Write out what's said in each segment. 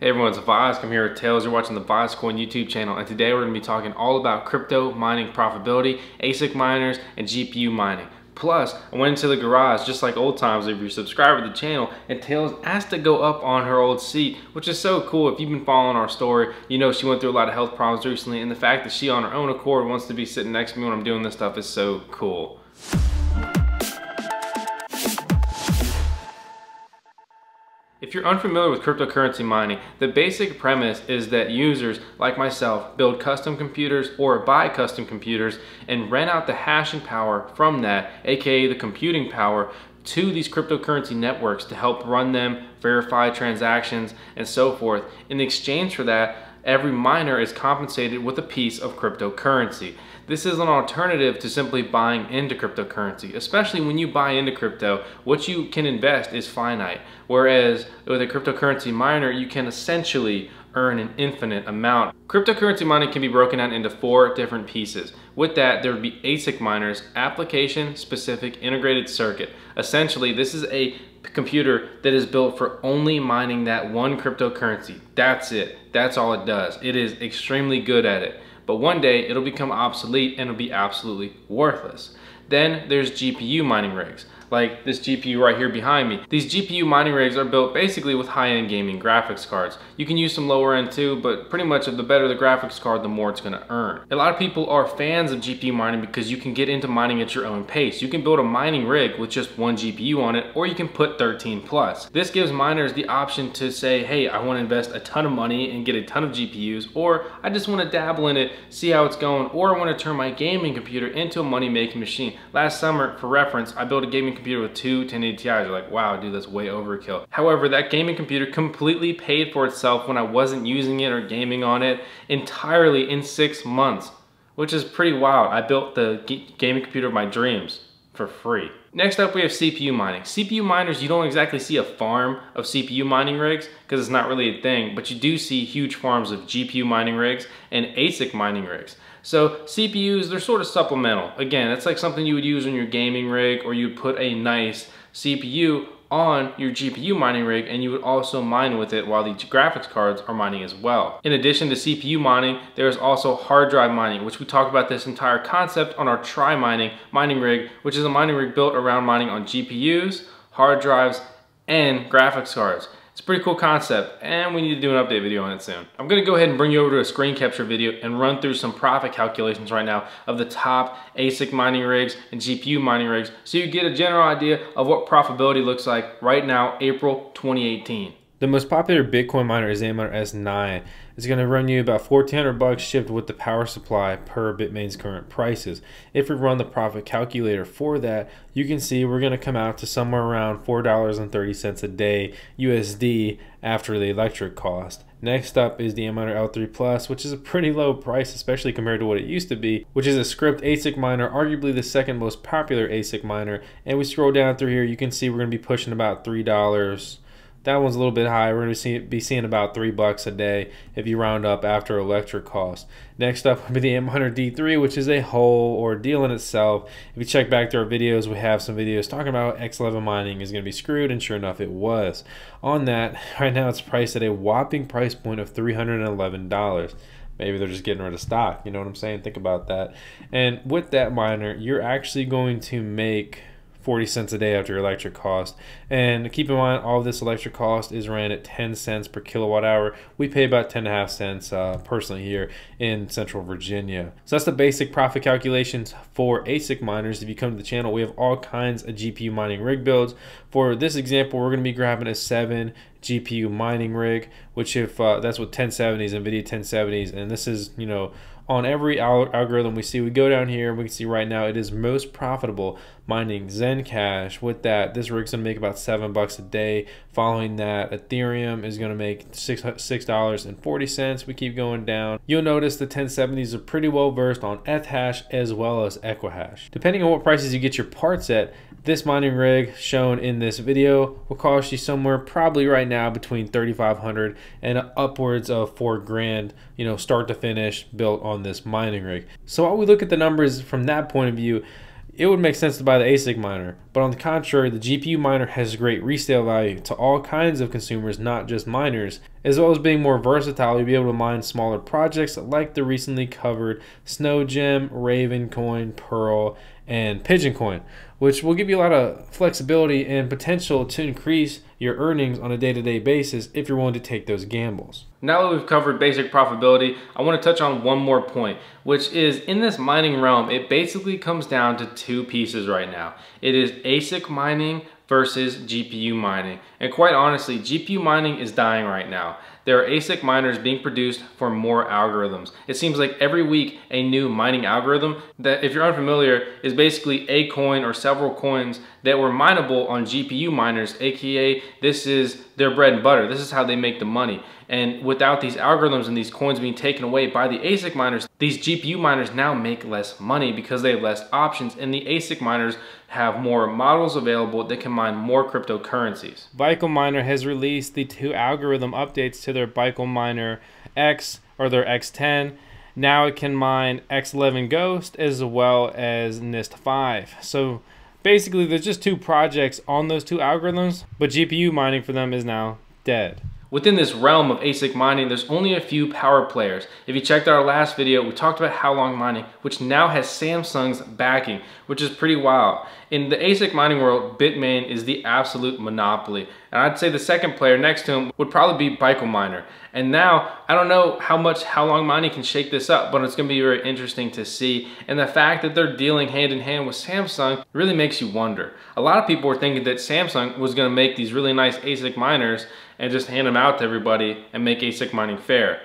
Hey everyone, it's Vosk. I'm here with Tails. You're watching the VoskCoin YouTube channel, and today we're going to be talking all about crypto mining profitability, ASIC miners, and GPU mining. Plus, I went into the garage just like old times if you're a subscriber to the channel, and Tails asked to go up on her old seat, which is so cool. If you've been following our story, you know she went through a lot of health problems recently, and the fact that she on her own accord wants to be sitting next to me when I'm doing this stuff is so cool. If you're unfamiliar with cryptocurrency mining, the basic premise is that users, like myself, build custom computers or buy custom computers and rent out the hashing power from that, aka the computing power, to these cryptocurrency networks to help run them, verify transactions, and so forth. In exchange for that, every miner is compensated with a piece of cryptocurrency. This is an alternative to simply buying into cryptocurrency, especially when you buy into crypto, what you can invest is finite. Whereas with a cryptocurrency miner, you can essentially earn an infinite amount. Cryptocurrency mining can be broken down into four different pieces. With that, there would be ASIC miners, application specific integrated circuit. Essentially, this is a computer that is built for only mining that one cryptocurrency. That's it. That's all it does. It is extremely good at it but one day it'll become obsolete and it'll be absolutely worthless. Then there's GPU mining rigs like this GPU right here behind me. These GPU mining rigs are built basically with high-end gaming graphics cards. You can use some lower end too, but pretty much the better the graphics card, the more it's gonna earn. A lot of people are fans of GPU mining because you can get into mining at your own pace. You can build a mining rig with just one GPU on it, or you can put 13 plus. This gives miners the option to say, hey, I wanna invest a ton of money and get a ton of GPUs, or I just wanna dabble in it, see how it's going, or I wanna turn my gaming computer into a money-making machine. Last summer, for reference, I built a gaming computer with two 1080 Ti's. You're like, wow, dude, that's way overkill. However, that gaming computer completely paid for itself when I wasn't using it or gaming on it entirely in six months, which is pretty wild. I built the gaming computer of my dreams for free. Next up, we have CPU mining. CPU miners, you don't exactly see a farm of CPU mining rigs because it's not really a thing, but you do see huge farms of GPU mining rigs and ASIC mining rigs. So CPUs, they're sort of supplemental. Again, it's like something you would use on your gaming rig or you'd put a nice CPU on your GPU mining rig and you would also mine with it while the graphics cards are mining as well. In addition to CPU mining, there's also hard drive mining, which we talked about this entire concept on our Tri Mining mining rig, which is a mining rig built around mining on GPUs, hard drives, and graphics cards. It's a pretty cool concept and we need to do an update video on it soon. I'm gonna go ahead and bring you over to a screen capture video and run through some profit calculations right now of the top ASIC mining rigs and GPU mining rigs so you get a general idea of what profitability looks like right now, April 2018. The most popular Bitcoin miner is Antminer S9. It's going to run you about 1400 bucks shipped with the power supply per Bitmain's current prices. If we run the profit calculator for that, you can see we're going to come out to somewhere around $4.30 a day USD after the electric cost. Next up is the Antminer L3 Plus, which is a pretty low price, especially compared to what it used to be, which is a Scrypt ASIC miner, arguably the second most popular ASIC miner. And we scroll down through here, you can see we're going to be pushing about $3 that one's a little bit high. We're going to be seeing about three bucks a day if you round up after electric cost. Next up would be the M100D3, which is a whole ordeal in itself. If you check back to our videos, we have some videos talking about X11 mining is going to be screwed, and sure enough, it was. On that, right now it's priced at a whopping price point of $311 maybe they're just getting rid of stock you know what i'm saying think about that and with that miner you're actually going to make 40 cents a day after your electric cost. And keep in mind, all this electric cost is ran at 10 cents per kilowatt hour. We pay about 10 and a half cents uh, personally here in Central Virginia. So that's the basic profit calculations for ASIC miners. If you come to the channel, we have all kinds of GPU mining rig builds. For this example, we're going to be grabbing a 7 GPU mining rig, which if uh, that's with 1070s, NVIDIA 1070s, and this is, you know, on every algorithm we see, we go down here and we can see right now it is most profitable mining Zencash. With that, this rig's gonna make about seven bucks a day. Following that, Ethereum is gonna make six six dollars and forty cents. We keep going down. You'll notice the 1070s are pretty well versed on Ethash as well as Equihash. Depending on what prices you get your parts at, this mining rig shown in this video will cost you somewhere probably right now between 3500 and upwards of four grand, you know, start to finish built on this mining rig. So while we look at the numbers from that point of view, it would make sense to buy the ASIC miner. But on the contrary, the GPU miner has great resale value to all kinds of consumers, not just miners, As well as being more versatile, you'll be able to mine smaller projects like the recently covered SnowGem, Raven Coin, Pearl, and Pigeon Coin, which will give you a lot of flexibility and potential to increase your earnings on a day to day basis if you're willing to take those gambles. Now that we've covered basic profitability, I want to touch on one more point, which is in this mining realm, it basically comes down to two pieces right now. It is ASIC mining versus GPU mining. And quite honestly, GPU mining is dying right now. There are ASIC miners being produced for more algorithms. It seems like every week a new mining algorithm that, if you're unfamiliar, is basically a coin or several coins that were mineable on GPU miners, aka this is their bread and butter. This is how they make the money. And without these algorithms and these coins being taken away by the ASIC miners, these GPU miners now make less money because they have less options and the ASIC miners have more models available that can mine more cryptocurrencies. Baikal Miner has released the two algorithm updates to their Baikal Miner X or their X10. Now it can mine X11 Gost as well as NIST 5. So basically there's just two projects on those two algorithms, but GPU mining for them is now dead. Within this realm of ASIC mining, there's only a few power players. If you checked our last video, we talked about Halong Mining, which now has Samsung's backing, which is pretty wild. In the ASIC mining world, Bitmain is the absolute monopoly. And I'd say the second player next to him would probably be Baikal Miner. And now, I don't know how much Halong Mining can shake this up, but it's gonna be very interesting to see. And the fact that they're dealing hand in hand with Samsung really makes you wonder. A lot of people were thinking that Samsung was gonna make these really nice ASIC miners and just hand them out to everybody and make ASIC mining fair.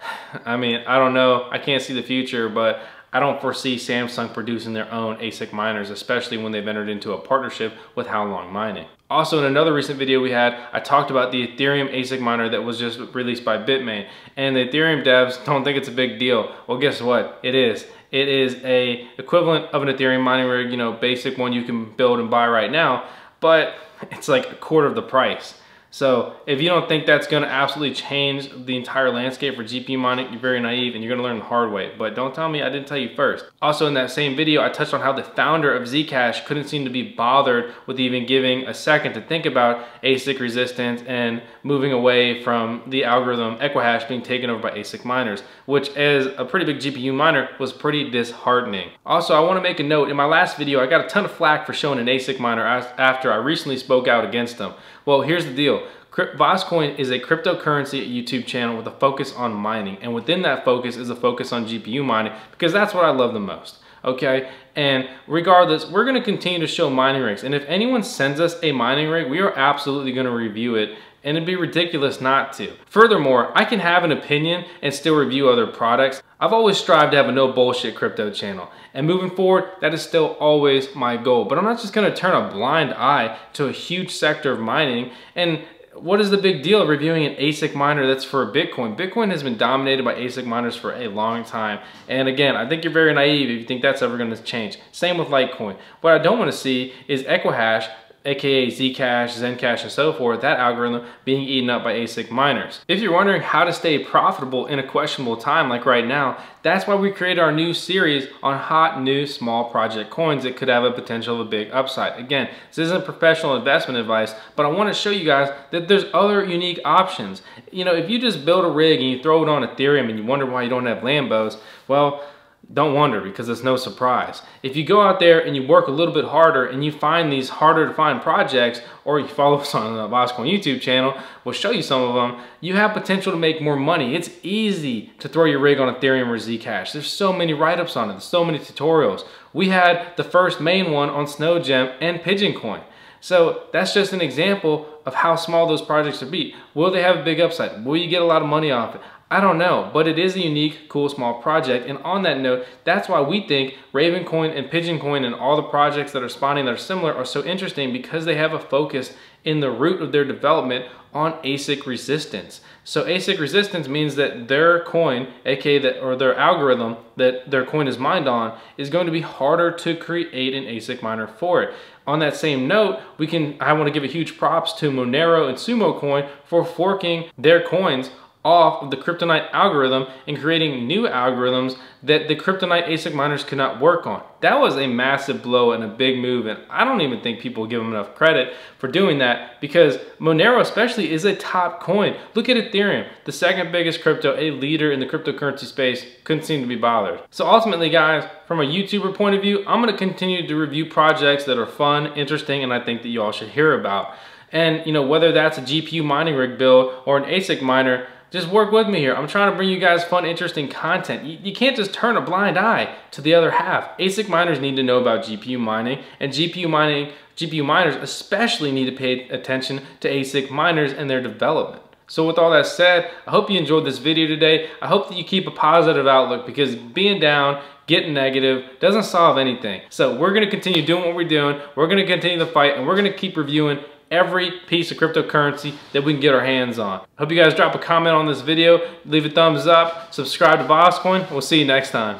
I mean, I don't know. I can't see the future, but I don't foresee Samsung producing their own ASIC miners, especially when they've entered into a partnership with Halong Mining. Also, in another recent video we had, I talked about the Ethereum ASIC miner that was just released by Bitmain. And the Ethereum devs don't think it's a big deal. Well, guess what? It is. It is a equivalent of an Ethereum mining rig, you know, basic one you can build and buy right now, but it's like a quarter of the price. So if you don't think that's gonna absolutely change the entire landscape for GPU mining, you're very naive and you're gonna learn the hard way. But don't tell me I didn't tell you first. Also in that same video, I touched on how the founder of Zcash couldn't seem to be bothered with even giving a second to think about ASIC resistance and moving away from the algorithm Equihash being taken over by ASIC miners, which as a pretty big GPU miner was pretty disheartening. Also, I wanna make a note, in my last video, I got a ton of flack for showing an ASIC miner after I recently spoke out against them. Well, here's the deal. VoskCoin is a cryptocurrency YouTube channel with a focus on mining. And within that focus is a focus on GPU mining because that's what I love the most. Okay, and regardless, we're gonna continue to show mining rigs. And if anyone sends us a mining rig, we are absolutely gonna review it and it'd be ridiculous not to. Furthermore, I can have an opinion and still review other products. I've always strived to have a no bullshit crypto channel. And moving forward, that is still always my goal. But I'm not just gonna turn a blind eye to a huge sector of mining and what is the big deal of reviewing an ASIC miner that's for Bitcoin? Bitcoin has been dominated by ASIC miners for a long time. And again, I think you're very naive if you think that's ever gonna change. Same with Litecoin. What I don't wanna see is Equihash aka Zcash, Zencash, and so forth, that algorithm being eaten up by ASIC miners. If you're wondering how to stay profitable in a questionable time like right now, that's why we created our new series on hot new small project coins that could have a potential of a big upside. Again, this isn't professional investment advice, but I want to show you guys that there's other unique options. You know, if you just build a rig and you throw it on Ethereum and you wonder why you don't have Lambos, well, don't wonder because it's no surprise. If you go out there and you work a little bit harder and you find these harder to find projects or you follow us on the VoskCoin YouTube channel, we'll show you some of them, you have potential to make more money. It's easy to throw your rig on Ethereum or Zcash. There's so many write-ups on it, There's so many tutorials. We had the first main one on SnowGem and Pigeon Coin. So that's just an example of how small those projects will be. Will they have a big upside? Will you get a lot of money off it? I don't know, but it is a unique, cool, small project. And on that note, that's why we think Ravencoin and Pigeoncoin and all the projects that are spawning that are similar are so interesting because they have a focus in the root of their development on ASIC resistance. So ASIC resistance means that their coin, aka that or their algorithm that their coin is mined on, is going to be harder to create an ASIC miner for it. On that same note, we can I want to give a huge props to Monero and Sumokoin for forking their coins off of the CryptoNight algorithm and creating new algorithms that the CryptoNight ASIC miners could not work on. That was a massive blow and a big move and I don't even think people give them enough credit for doing that because Monero especially is a top coin. Look at Ethereum, the second biggest crypto, a leader in the cryptocurrency space, couldn't seem to be bothered. So ultimately guys, from a YouTuber point of view, I'm gonna continue to review projects that are fun, interesting, and I think that you all should hear about. And you know, whether that's a GPU mining rig build or an ASIC miner, just work with me here. I'm trying to bring you guys fun, interesting content. You, you, can't just turn a blind eye to the other half. ASIC miners need to know about GPU mining, and GPU mining, GPU miners especially need to pay attention to ASIC miners and their development. So with all that said, I hope you enjoyed this video today. I hope that you keep a positive outlook because being down, getting negative doesn't solve anything. So we're gonna continue doing what we're doing. We're gonna continue the fight and we're gonna keep reviewing every piece of cryptocurrency that we can get our hands on. Hope you guys drop a comment on this video, leave a thumbs up, subscribe to VoskCoin, we'll see you next time.